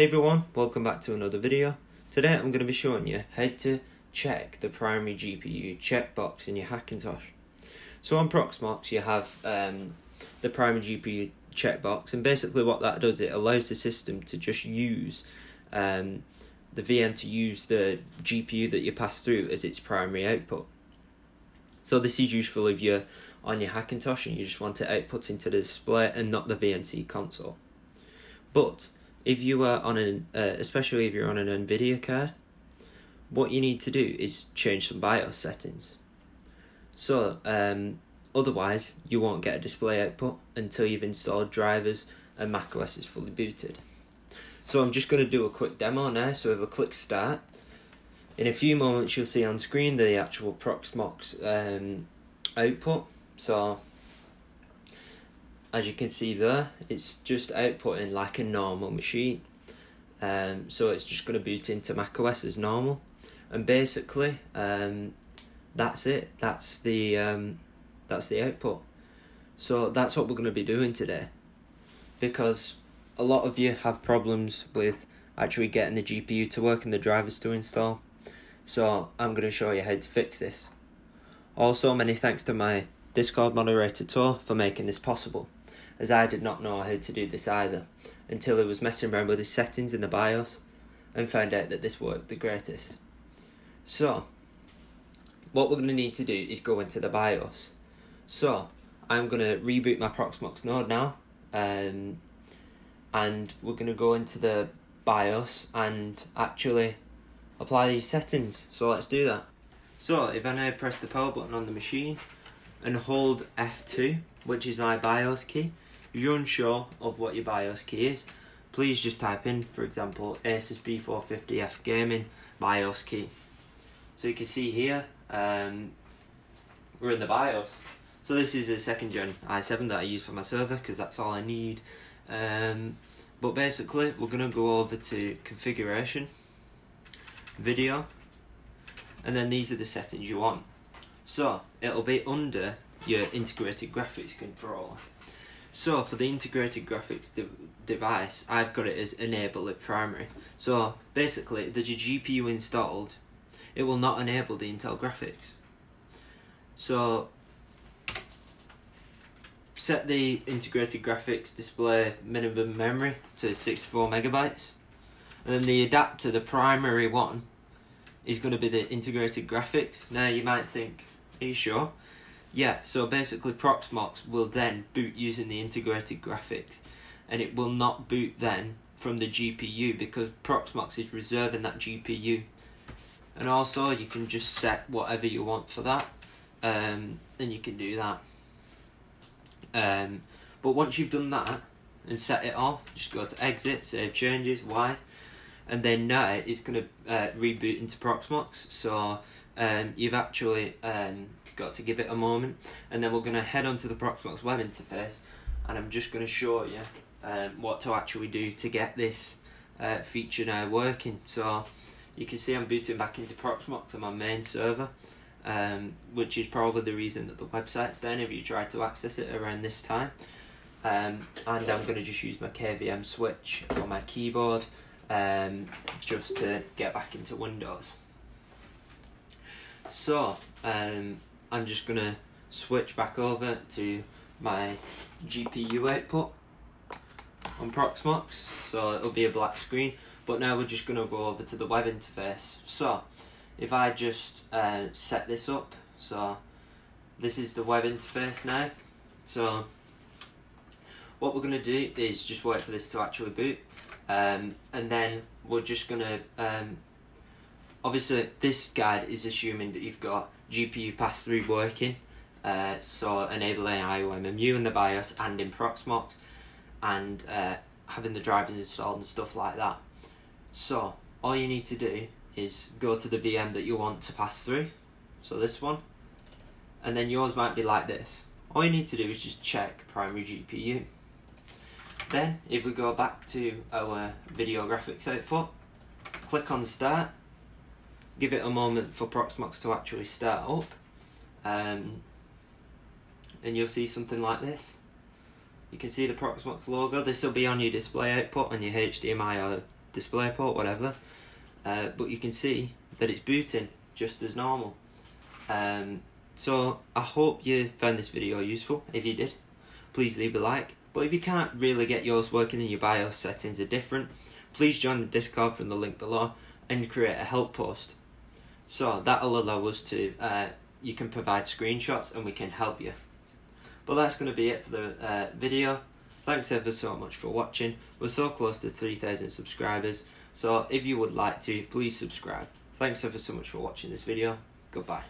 Hey everyone, welcome back to another video. Today I'm going to be showing you how to check the primary GPU checkbox in your Hackintosh. So on Proxmox you have um, the primary GPU checkbox and basically what that does it allows the system to just use um, the VM to use the GPU that you pass through as its primary output. So this is useful if you're on your Hackintosh and you just want it output into the display and not the VNC console. But if you are on an, uh, especially if you're on an NVIDIA card, what you need to do is change some BIOS settings. So, um, otherwise, you won't get a display output until you've installed drivers and macOS is fully booted. So, I'm just going to do a quick demo now. So, if I click Start, in a few moments, you'll see on screen the actual Proxmox um, output. So, as you can see there, it's just outputting like a normal machine. Um, so it's just going to boot into macOS as normal, and basically, um, that's it. That's the um, that's the output. So that's what we're going to be doing today, because a lot of you have problems with actually getting the GPU to work and the drivers to install. So I'm going to show you how to fix this. Also, many thanks to my Discord moderator Tor for making this possible as I did not know how to do this either until I was messing around with the settings in the BIOS and found out that this worked the greatest. So, what we're going to need to do is go into the BIOS. So, I'm going to reboot my Proxmox node now, um, and we're going to go into the BIOS and actually apply these settings. So, let's do that. So, if I now press the power button on the machine and hold F2, which is my BIOS key, if you're unsure of what your BIOS key is, please just type in, for example, Asus B450F Gaming BIOS key. So you can see here, um, we're in the BIOS. So this is a second gen i7 that I use for my server because that's all I need. Um, but basically, we're going to go over to configuration, video, and then these are the settings you want. So it'll be under your integrated graphics controller. So for the integrated graphics de device, I've got it as enable if primary. So basically, the GPU installed, it will not enable the Intel graphics. So set the integrated graphics display minimum memory to 64 megabytes. And then the adapter, the primary one, is going to be the integrated graphics. Now you might think, are you sure? Yeah, so basically Proxmox will then boot using the integrated graphics and it will not boot then from the GPU because Proxmox is reserving that GPU. And also you can just set whatever you want for that um, and you can do that. Um, but once you've done that and set it off, just go to exit, save changes, Y, and then now it's going to uh, reboot into Proxmox. So um, you've actually um, got to give it a moment, and then we're going to head onto the Proxmox web interface, and I'm just going to show you um, what to actually do to get this uh, feature now working. So you can see I'm booting back into Proxmox on my main server, um, which is probably the reason that the website's down if you try to access it around this time. Um, and I'm going to just use my KVM switch for my keyboard um, just to get back into Windows. So, um, I'm just to switch back over to my GPU output on Proxmox. So it'll be a black screen. But now we're just to go over to the web interface. So if I just uh, set this up. So this is the web interface now. So what we're to do is just wait for this to actually boot. Um, and then we're just to um, obviously this guide is assuming that you've got GPU pass-through working, uh, so enabling IOMMU in the BIOS and in Proxmox, and uh, having the drivers installed and stuff like that. So all you need to do is go to the VM that you want to pass through, so this one, and then yours might be like this. All you need to do is just check primary GPU. Then, if we go back to our video graphics output, click on start, give it a moment for Proxmox to actually start up um, and you'll see something like this. You can see the Proxmox logo, this will be on your display output on your HDMI or DisplayPort, whatever. Uh, but you can see that it's booting just as normal. Um, so I hope you found this video useful. If you did, please leave a like. But if you can't really get yours working and your BIOS settings are different, please join the Discord from the link below and create a help post. So that'll allow us to, uh, you can provide screenshots and we can help you. But that's going to be it for the uh, video. Thanks ever so much for watching. We're so close to 3,000 subscribers. So if you would like to, please subscribe. Thanks ever so much for watching this video. Goodbye.